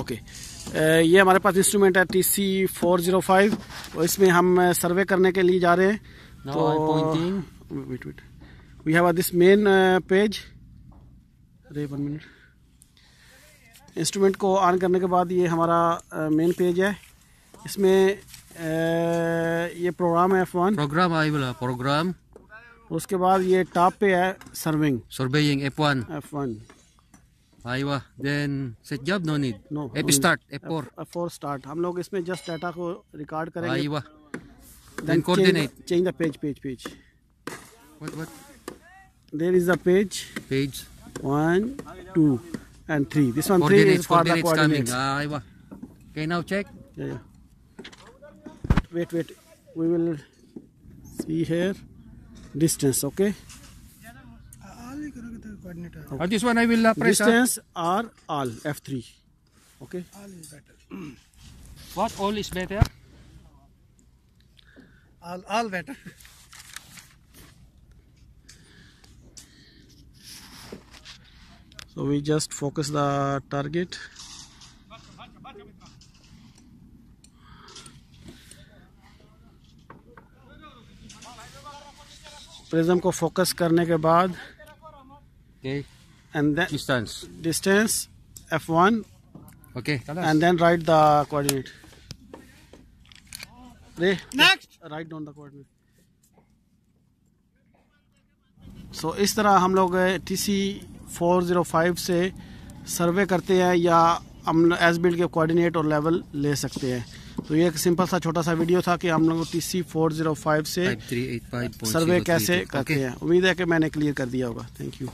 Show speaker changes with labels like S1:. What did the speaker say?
S1: Okay. ये हमारे पास इंस्ट्रूमेंट है T C four zero five और इसमें हम सर्वे करने के लिए जा रहे हैं।
S2: Now
S1: तो wait wait we have this main page अरे वन मिनट इंस्ट्रूमेंट को ऑन करने के बाद ये हमारा मेन पेज है। इसमें uh, ये प्रोग्राम है F one
S2: Program ay wala program
S1: उसके बाद ये टॉप पे है serving
S2: surveying
S1: F one
S2: F one आईवा then set जब
S1: no
S2: need no app
S1: start A4 ए4 स्टार्ट हम लोग इसमें जस्ट डाटा को रिकॉर्ड करेंगे।
S2: आईवा then coordinate
S1: change the page page page
S2: what what
S1: there is a page page 1
S2: 2
S1: and 3 this
S2: one 3
S1: is
S2: for the coordinates आईवा okay
S1: now check wait wait we will see here distance okay?
S2: Ah, this one I will uh, press. ah.
S1: Distance are all F3. Okay.
S2: What all is better?
S3: All, all better.
S1: So we just focus the target. Prism को focus करने के बाद
S2: Okay.
S1: And then
S2: Distance.
S1: distance f1
S2: Okay.
S1: And then write the coordinate. Re,
S3: Next.
S1: write down the coordinate. So इस तरह हम लोग T C four zero five से survey करते हैं या हम एस बिल्ड के कोऑर्डिनेट और लेवल ले सकते हैं। तो ये एक सिंपल सा छोटा सा वीडियो था कि हम लोग T C four zero five से सर्वे कैसे करते हैं। उम्मीद है कि मैंने क्लियर कर दिया होगा। Thank you